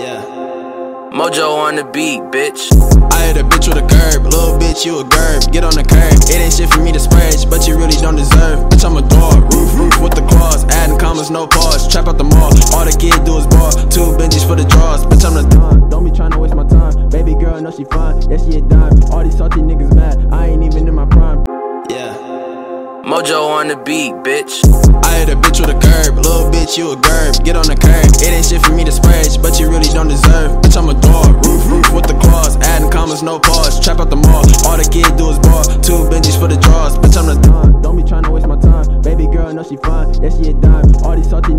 Yeah. Mojo on the beat, bitch. I hit a bitch with a curb, little bitch, you a curb. Get on the curb, it ain't shit for me to splurge, but you really don't deserve. Bitch, I'm a dog, roof, roof with the claws, adding commas, no pause. Trap out the mall, all the kid do is ball. Two benches for the draws, bitch, I'm the don. Don't be trying to waste my time. Baby girl, know she fine, yeah, she a dime. All these salty niggas mad, I ain't even in my prime. Yeah. Mojo on the beat, bitch. I hit a bitch with a curb, little bitch, you a curb. Get on the curb, it ain't shit for me to splurge, no pause. Trap out the mall, all the kid do is ball. Two benches for the draws, bitch, I'm the don. Don't be trying to waste my time. Baby girl, know she fine, yeah, she a dime. All these salty